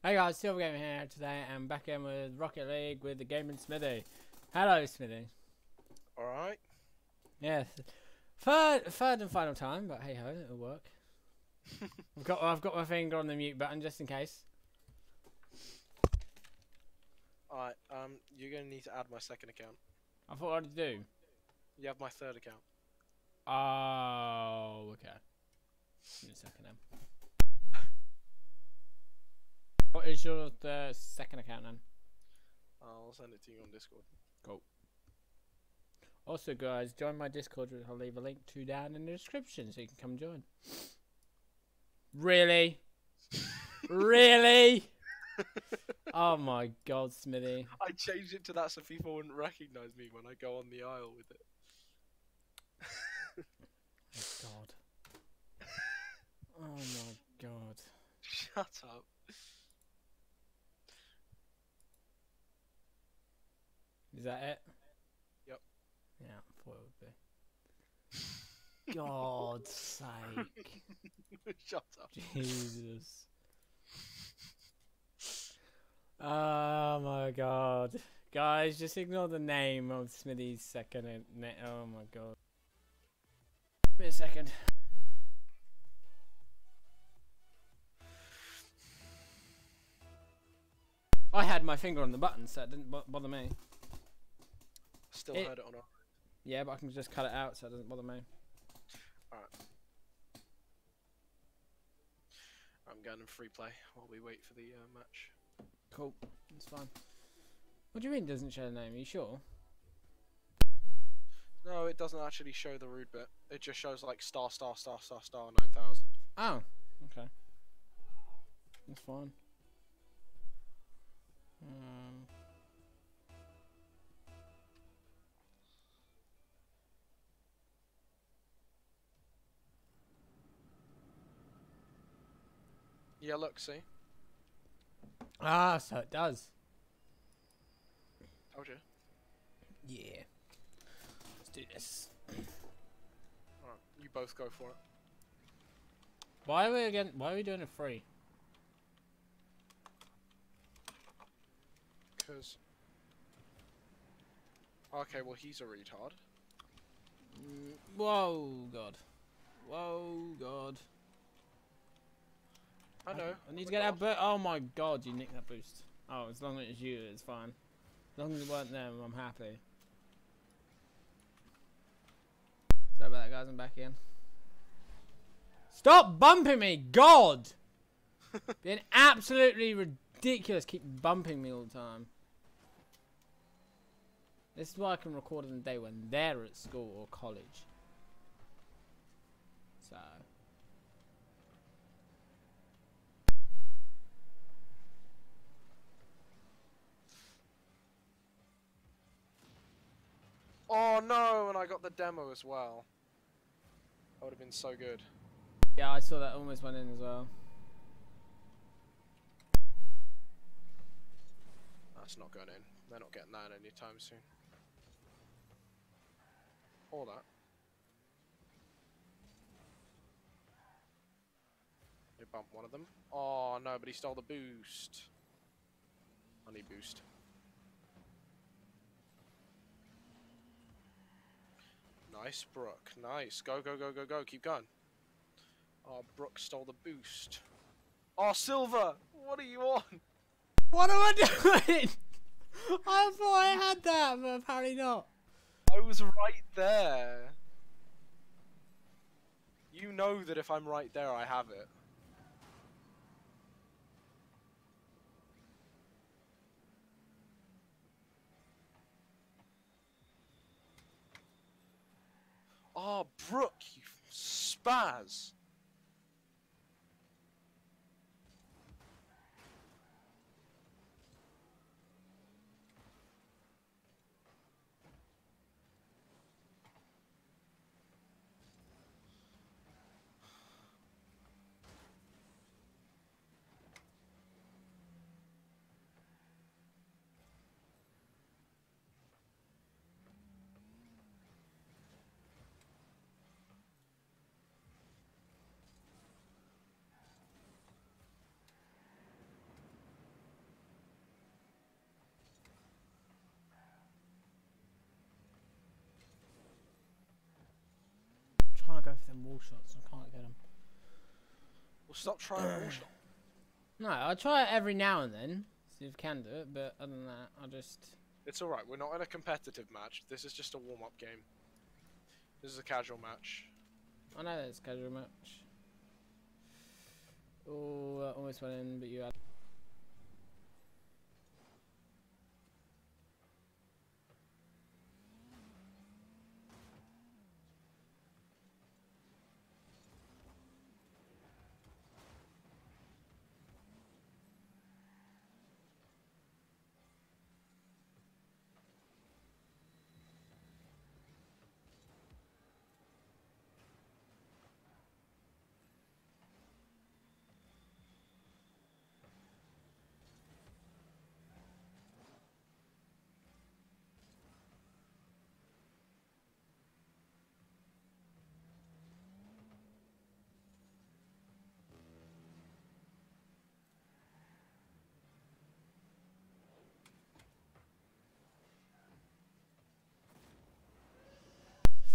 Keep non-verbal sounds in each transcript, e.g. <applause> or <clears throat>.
Hey guys, Silver Gamer here today. I'm back in with Rocket League with the Gaming Smithy. Hello, Smithy. Alright. Yes, third, third and final time, but hey ho, it'll work. <laughs> I've got, I've got my finger on the mute button just in case. Alright, um, you're gonna need to add my second account. I thought I'd do. You have my third account. Oh, okay. Give me a second then. What is your uh, second account then? I'll send it to you on Discord. Cool. Also, guys, join my Discord. which I'll leave a link to down in the description so you can come join. Really? <laughs> really? oh my god, Smithy. I changed it to that so people wouldn't recognize me when I go on the Isle with it. Oh god. Oh my god. <laughs> Shut up. Is that it? Yep. Yeah, I thought it would be. <laughs> God's sake. <laughs> Shut up. Jesus. Oh my god. Guys, just ignore the name of Smithy's second. Na- oh my god. Give me a second. I had my finger on the button, so it didn't bo- bother me. Still It- heard it on our. Yeah, but I can just cut it out, so it doesn't bother me. Alright. I'm going in free play while we wait for the uh, match. Cool, that's fine. What do you mean it doesn't show the name? Are you sure? No, it doesn't actually show the rude bit. It just shows like star star star star star nine thousand. Oh, okay. That's fine. Um, Yeah, look, see? ah, so it does. Told you. Yeah. Let's do this. Alright, you both go for it. Why are we again? Why are we doing it free? Because. Okay, well, he's a retard. Mm, Whoa, God. Whoa, God. I know. I need to get a that boost. Oh my God, you nicked that boost. Oh, as long as it's you, it's fine. As long as it weren't them, I'm happy. Sorry about that, guys. I'm back in. Stop bumping me, God! <laughs> Being absolutely ridiculous. Keep bumping me all the time. This is why I can record on the day when they're at school or college. So. Oh no, and I got the demo as well. That would have been so good. Yeah, I saw that almost went in as well. That's not going in. They're not getting that anytime soon. Or that. They bumped one of them. Oh no, but he stole the boost. I need boost. Nice, Brook. Nice. Go, go, go, go, go. Keep going. Oh, Brook stole the boost. Oh, Silver! What are you on? What am I doing? <laughs> I thought I had that, but apparently not. I was right there. You know that if I'm right there, I have it. Oh, Brooke, you spaz. Go for them wall shots. I can't get them. Well, stop trying wall shot. No, I try it every now and then. See if I can do it, but other than that, I just. It's alright, we're not in a competitive match. This is just a warm up game. This is a casual match. I know that's casual match. Oh, uh, almost went in, but you had.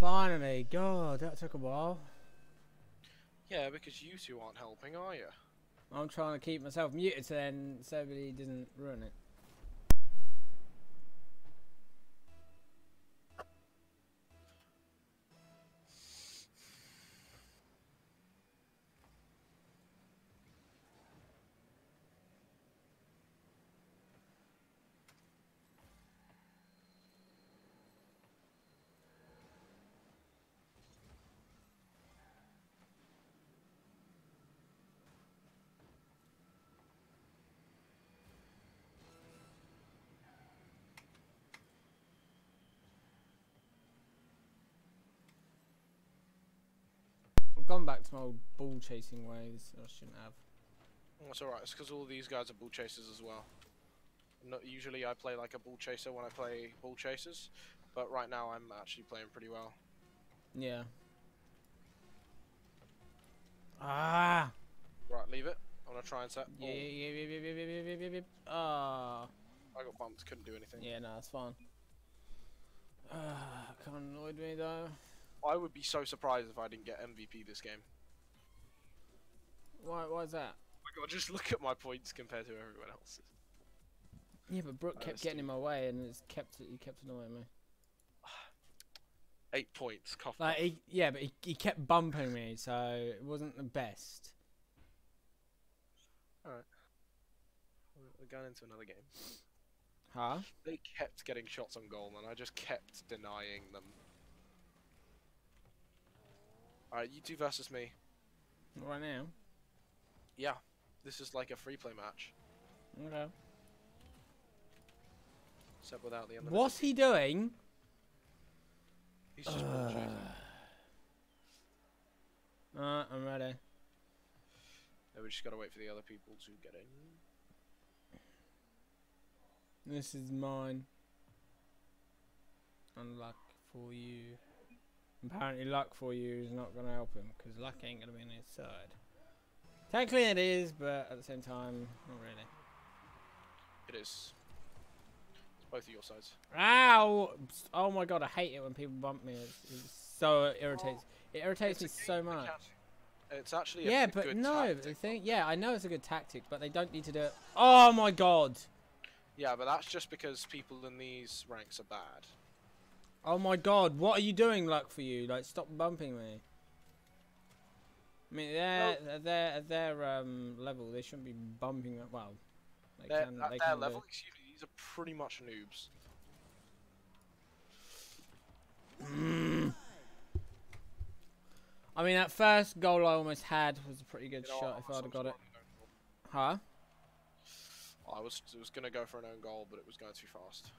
Finally, God, that took a while. Yeah, because you two aren't helping, are you? I'm trying to keep myself muted so then somebody doesn't ruin it. Gone back to my old ball chasing ways. I shouldn't have. That's alright, it's because all these guys are ball chasers as well. Not usually I play like a ball chaser when I play ball chasers, but right now I'm actually playing pretty well. Yeah. Ah. Right, leave it. I'm gonna try and set. Yeah, yeah, yeah, yeah, yeah, yeah, yeah, yeah, yeah. Ah. I got bumped, couldn't do anything. Yeah, no, that's fine. Ah, kind of annoyed me though. I would be so surprised if I didn't get MVP this game. Why? Why is that? Oh my god, <laughs> just look at my points compared to everyone else's. Yeah, but Brooke Uh, kept getting in my way, and it's kept he kept annoying me. <sighs> Eight points, cough. Like, he, yeah, but he, he kept bumping me, so it wasn't the best. All right, we're going into another game. Huh? They kept getting shots on goal, and I just kept denying them. Alright, you two versus me. Right now. Yeah, this is like a free play match, Okay. except without the unlimited. What's he doing? He's just. Uh, I'm ready. Yeah, we just gotta wait for the other people to get in. This is mine. Unluck for you. Apparently, luck for you is not going to help him because luck ain't going to be on his side. Technically, it is, but at the same time, not really. It is. It's both of your sides. Ow! Oh my god, I hate it when people bump me. It's, it's so irritates. It irritates me so much. It's actually a Yeah, but no, the thing. Yeah, I know it's a good tactic, but they don't need to do it. Oh my god! Yeah, but that's just because people in these ranks are bad. Oh my god! What are you doing, luck for you? Like, stop bumping me. I mean, they're at their at their um level, they shouldn't be bumping. me- Well, they They're, can. at They their can do- level, excuse me, these are pretty much noobs. I mean, that first goal I almost had was a pretty good You know, shot if I'd have got it. almost on an own Huh? I was was gonna go for an own goal, but it was going too fast.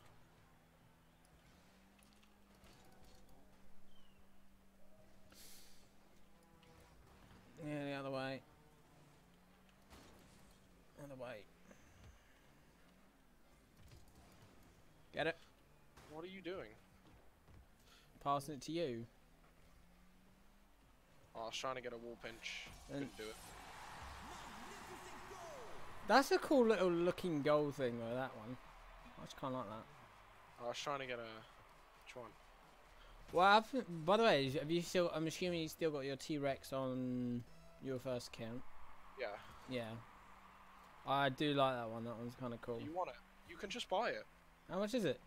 Yeah, the other way. Other way. Get it? What are you doing? Passing it to you. Oh, I was trying to get a wall pinch. And- Couldn't do it. That's a cool little looking goal thing though, that one. I just kind of like that. I was trying to get a. Which one? Well, I've, by the way, have you still? I'm assuming you still got your T Rex on your first account. Yeah. Yeah. I do like that one. That one's kind of cool. You want it? You can just buy it. How much is it?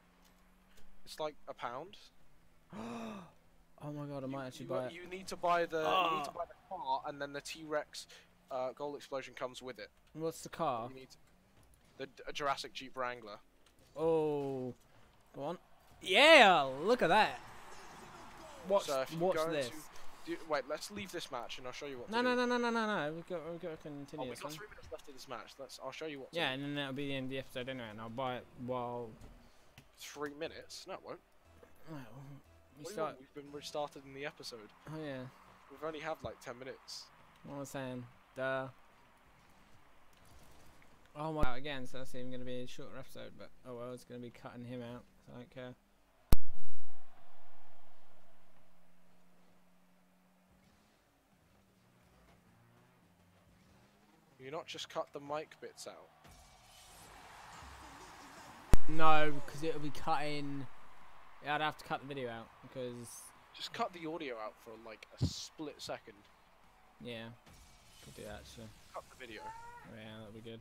It's like a pound. <gasps> oh my god, I You- might actually you, buy it. you need to buy the you need to Ah. buy the car, and then the T Rex uh, gold explosion comes with it. What's the car? You need to- the d- a Jurassic Jeep Wrangler. Oh, go on. Yeah, look at that. Watch, so if you watch this. into- do, wait, let's leave this match, and I'll show you what. No, to no, no, no, no, no, no. We've got, we've oh, got to Oh, we've got three minutes left of this match. Let's. I'll show you what. To Yeah, and then that'll be the end of the episode anyway, and I'll buy it while. Three minutes? No, it won't. We start. We've been restarted in the episode. Oh yeah, We've only had like ten minutes. what was I saying? Duh. Oh my! God, Again, so that's even going to be a shorter episode, but oh well, it's going to be cutting him out. So I don't care. You not just cut the mic bits out. No, because it'll be cutting. Yeah, I'd have to cut the video out because Just cut the audio out for like a split second. yeah, could do that actually. Cut the video. Yeah, that'd be good.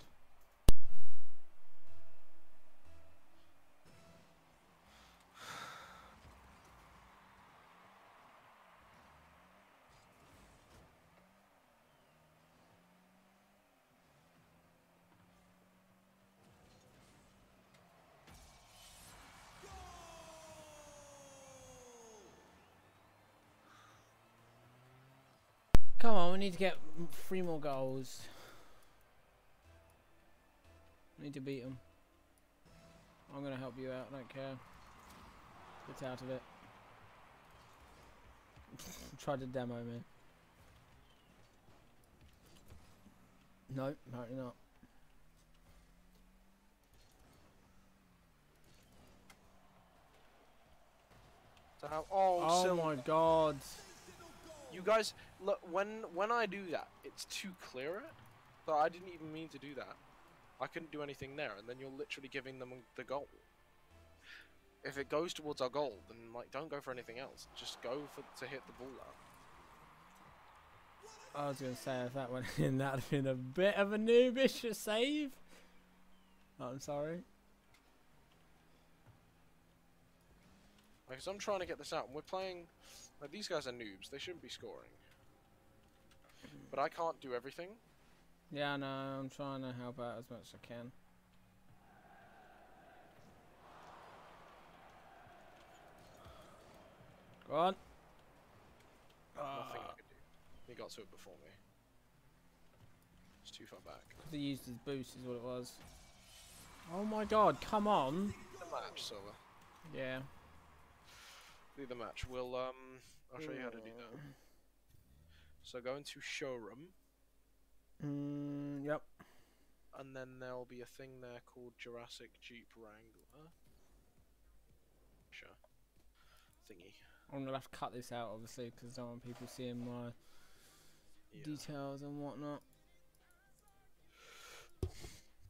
We need to get three more goals. We need to beat them. I'm gonna help you out. I don't care. Get out of it. <laughs> Tried to demo me. No, apparently not. To have oh, Oh my god. you guys look when when I do that, it's too clear eh? it. But I didn't even mean to do that. I couldn't do anything there, and then you're literally giving them the goal. If it goes towards our goal, then like don't go for anything else. Just go for to hit the ball out. I was gonna say if that went <laughs> in, that'd have been a bit of a noobish save. Oh, I'm sorry. Like, 'cause I'm trying to get this out, and we're playing. Like these guys are noobs. They shouldn't be scoring. But I can't do everything. Yeah, no, I'm trying to help out as much as I can. Go on. Nothing Ah, I could do. He got to it before me. It's too far back. Because he used his boost is what it was. Oh my god, come on. The match, Silver. Yeah. Do the match. We'll um. I'll show you how to do that. So go into showroom, Mm, yep. and then there'll be a thing there called Jurassic Jeep Wrangler. Sure. Thingy. I'm gonna have to cut this out obviously because I don't want people seeing my Yeah. details and whatnot.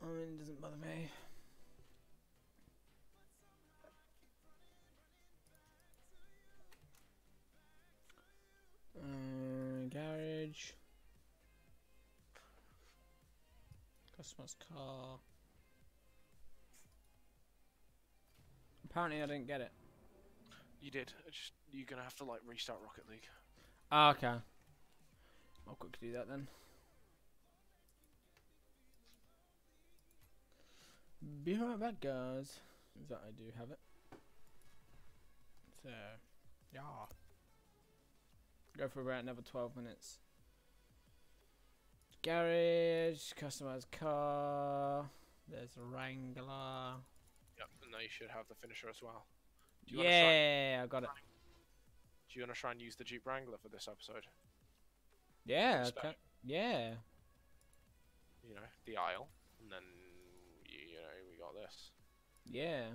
I mean, it doesn't bother me. Uh, garage. Customer's car. Apparently, I didn't get it. You did. Just, you're gonna have to like restart Rocket League. Ah, okay. I'll quickly do that then. Be right back, guys. That I do have it. So, yeah. Go for about another 12 minutes. Garage, customized car. There's a Wrangler. Yep. And now you should have the finisher as well. Do you wanna try- Yeah, I got it. Do you want to try and use the Jeep Wrangler for this episode? Yeah, okay. Yeah. You know, the Isle, and then you, you know we got this. Yeah.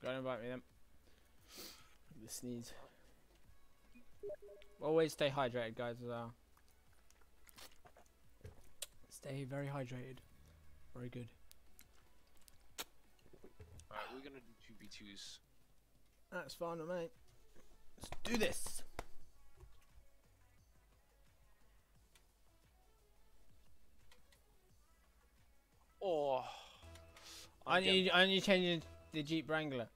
Go and invite me then. The sneeze. Always stay hydrated, guys, as well. Stay very hydrated. Very good. Alright, we're gonna do two v twos. That's fine with me. Let's do this. Oh. I'm I need, getting- you, aren't changing the Jeep Wrangler?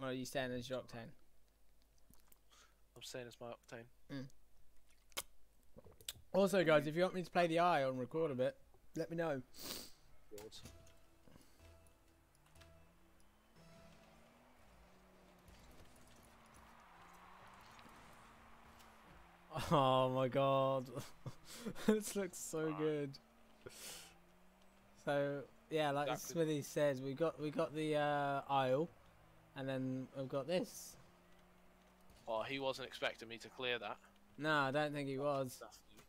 Or are you staying as your Octane? I'm saying it's my octane. Also, guys, if you want me to play the eye on record a bit, let me know. Yours. Oh my god. <laughs> this looks so good. So yeah, like That could- Smithy says, we got we got the uh, Isle, and then we've got this. Well, he wasn't expecting me to clear that. No, I don't think he was.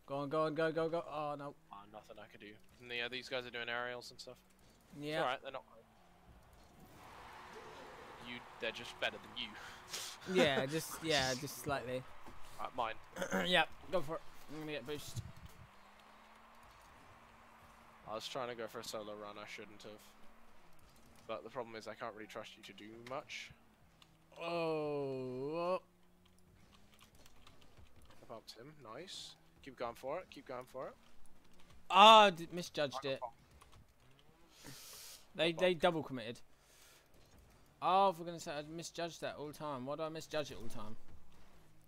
Go on, go on, go, go, go. Oh no. uh, nothing I could do. And yeah, these guys are doing aerials and stuff. Yeah. alright, they're not. You, they're just better than you. <laughs> yeah, just yeah, just slightly. Right, mine. <clears throat> yeah, go for it. I'm gonna get boost. I was trying to go for a solo run, I shouldn't have. But the problem is I can't really trust you to do much. Oh. Bumped him, nice. Keep going for it, keep going for it. Ah, d- misjudged it. They they double committed. Oh, we're gonna say I misjudged that all the time. Why do I misjudge it all the time?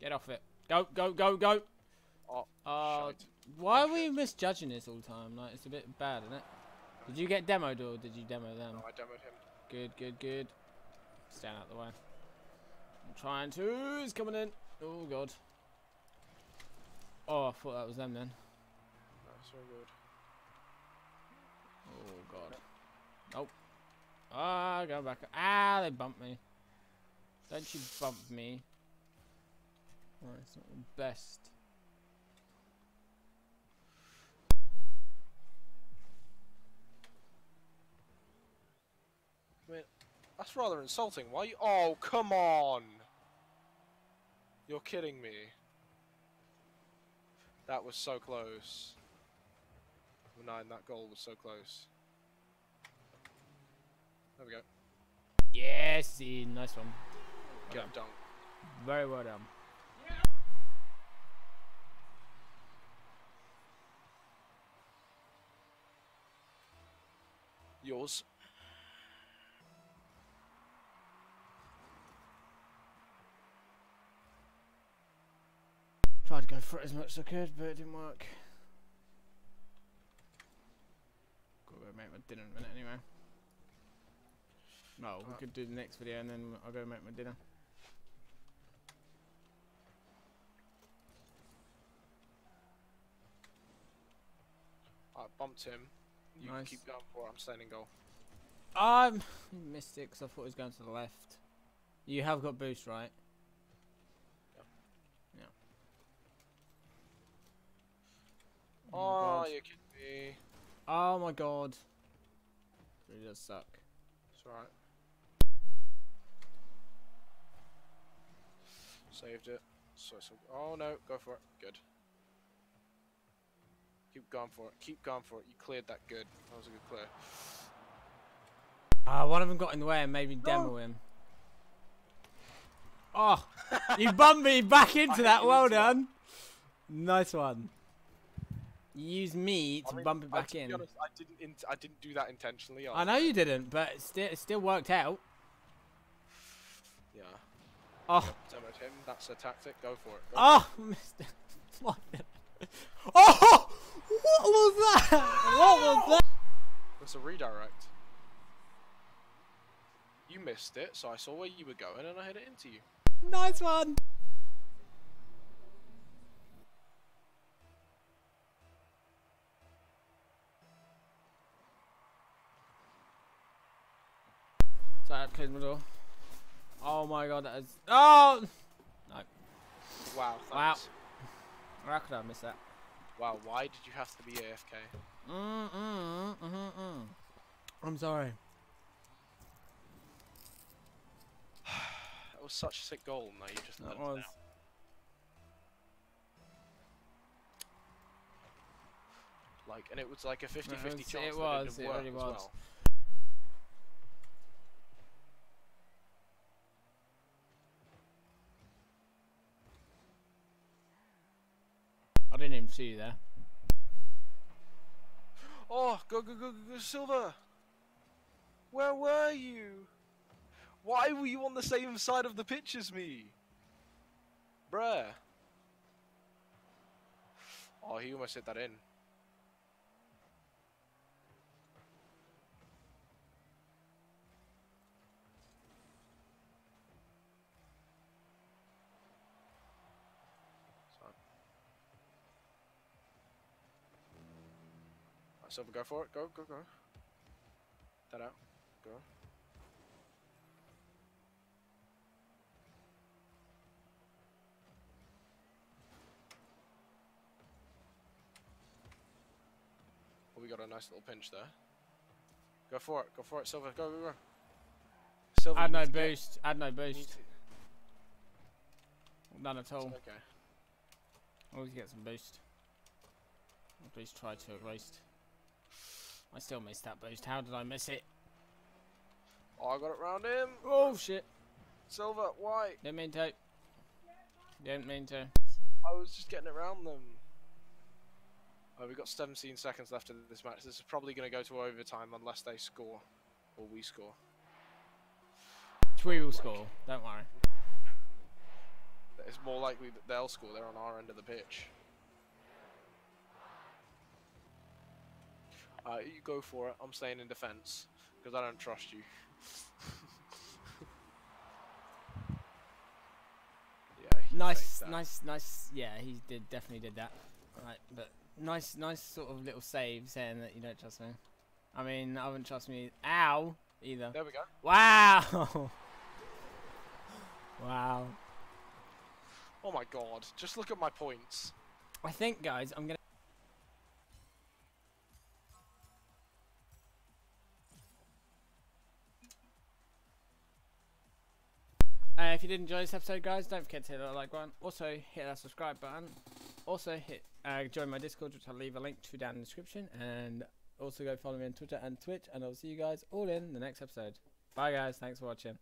Get off it. Go, go, go, go. Oh, Uh, why Oh, are we misjudging this all the time? Like, it's a bit bad, isn't it? Did you get demoed or did you demo them? No, I demoed him. Good, good, good. Stand out the way. I'm trying to. He's coming in. Oh, God. Oh, I thought that was them then. That's all good. Oh god. Nope. Ah, go back. Ah, they bumped me. Don't you bump me. Oh, it's not the best. That's rather insulting. Why you- Oh, come on! You're kidding me. That was so close. Nine, that goal was so close. There we go. Yes, Ian, nice one. Get Well done. Very well done. Yours. Tried to go for it as much as I could, but it didn't work. Gotta go make my dinner in a minute anyway. No, we could do the next video and then I'll go make my dinner. I bumped him. You Nice. keep going for it. I'm staying in goal. I missed it because I thought it was going to the left. You have got boost, right? Oh, God. you kidding me. Oh my god. It really does suck. It's alright. Saved it. So, so, oh no, go for it. Good. Keep going for it. Keep going for it. You cleared that good. That was a good clear. Ah, one of them got in the way and made me demo him. Oh, you bummed me back <laughs> into hit that. Well into that. done. Nice one. You used me to I mean, bump it back be in. honest, I didn't. I didn't do that intentionally. I know you didn't, but it still, it still worked out. Yeah. Oh, Demoed him. That's a tactic. Go for it. Go oh, <laughs> Mr. Oh, what was that? What was that? It's a redirect. You missed it, so I saw where you were going and I hit it into you. Nice one. I closed my door. Oh my god, that is. Oh! Wow. Wow. Thanks. How could I miss that? Wow. Why did you have to be AFK? Mm mm mm mm. I'm sorry. <sighs> That was such a sick goal, now you just That let it down. Like, and it was like a 50-50 It chance that it it was, it work really as was. well. I didn't see you there. Oh, go, go, go, go, go, Silver! Where were you? Why were you on the same side of the pitch as me? Bruh. Oh, he almost hit that in. Sorry. Right, Silver, go for it. Go, go, go. That out. Go. Well, we got a nice little pinch there. Go for it. Go for it, Silver. Go, go, go. Silver, Add no boost. Add no boost. None at it's all. Okay. Always get some boost. At least try to erase. I still missed that boost. How did I miss it? Oh, I got it round him. Oh shit! Silver, white. Didn't mean to. Didn't mean to. I was just getting it round them. Oh, we've got 17 seconds left in this match. This is probably going to go to overtime unless they score. Or we score. We will score. Don't worry. It's more likely that they'll score. They're on our end of the pitch. Uh, you go for it. I'm staying in defence. Because I don't trust you. <laughs> yeah, Nice, nice, nice. Yeah, he did definitely did that. Right, but nice, nice sort of little save saying that you don't trust me. I mean, I wouldn't trust me. Ow, either. There we go. Wow. <laughs> wow. Oh my god. Just look at my points. I think, guys, I'm gonna. If you did enjoy this episode, guys, don't forget to hit that like button. Also, hit that subscribe button. Also, hit uh, join my Discord, which I'll leave a link to down in the description. And also go follow me on Twitter and Twitch. And I'll see you guys all in the next episode. Bye, guys. Thanks for watching.